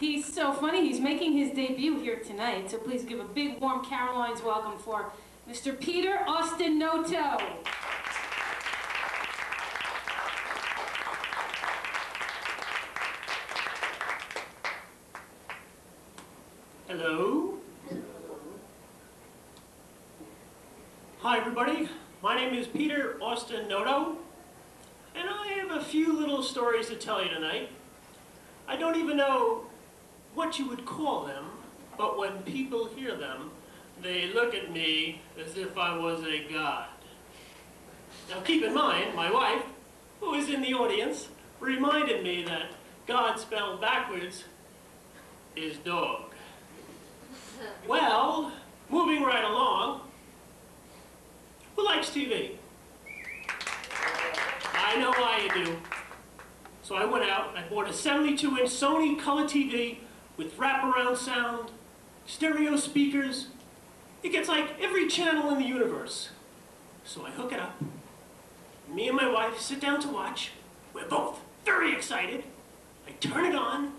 He's so funny, he's making his debut here tonight, so please give a big warm Caroline's welcome for Mr. Peter Austin Noto. Hello. Hi, everybody. My name is Peter Austin Noto, and I have a few little stories to tell you tonight. I don't even know what you would call them, but when people hear them, they look at me as if I was a god. Now, keep in mind, my wife, who is in the audience, reminded me that God spelled backwards is dog. Well, moving right along, who likes TV? I know why you do. So I went out and I bought a 72-inch Sony color TV with wraparound sound, stereo speakers. It gets like every channel in the universe. So I hook it up. Me and my wife sit down to watch. We're both very excited. I turn it on.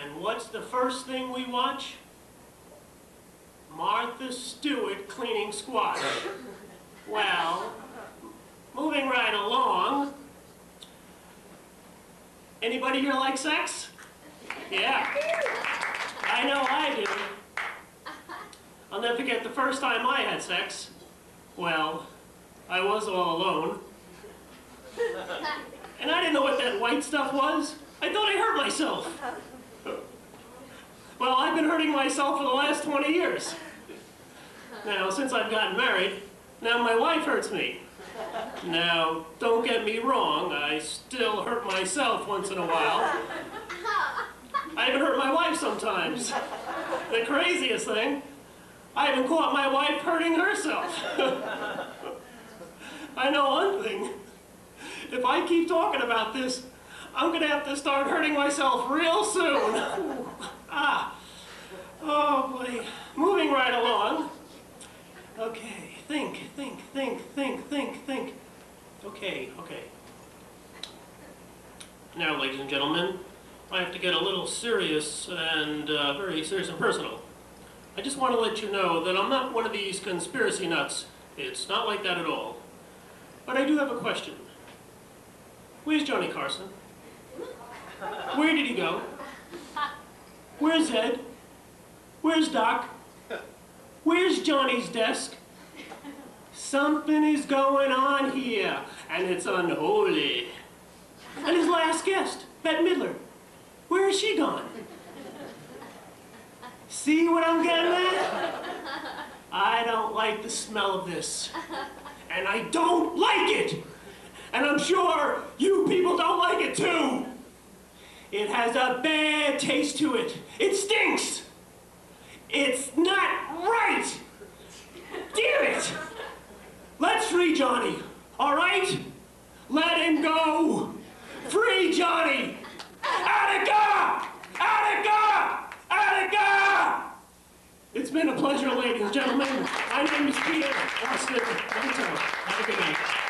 And what's the first thing we watch? Martha Stewart cleaning squash. Well, moving right along. Anybody here like sex? Yeah. I know I do. I'll never forget the first time I had sex. Well, I was all alone. And I didn't know what that white stuff was. I thought I hurt myself. Well, I've been hurting myself for the last 20 years. Now, since I've gotten married, now my wife hurts me. Now, don't get me wrong, I still hurt myself once in a while. I even hurt my wife sometimes. The craziest thing, I even caught my wife hurting herself. I know one thing. If I keep talking about this, I'm gonna have to start hurting myself real soon. ah. Oh boy. Moving right along. Okay, think, think, think, think, think, think. Okay, okay. Now, ladies and gentlemen, I have to get a little serious and uh, very serious and personal. I just want to let you know that I'm not one of these conspiracy nuts. It's not like that at all. But I do have a question. Where's Johnny Carson? Where did he go? Where's Ed? Where's Doc? Where's Johnny's desk? Something is going on here, and it's unholy. And his last guest, Bette Midler, she gone? See what I'm getting at? I don't like the smell of this. And I don't like it! And I'm sure you people don't like it too! It has a bad taste to it. It stinks! It's not right! Damn it! Let's free Johnny, all right? Let him go! Free Johnny! Attica! Attica! Attica! It's been a pleasure, ladies and gentlemen. My name is Peter Austin. Have a good night.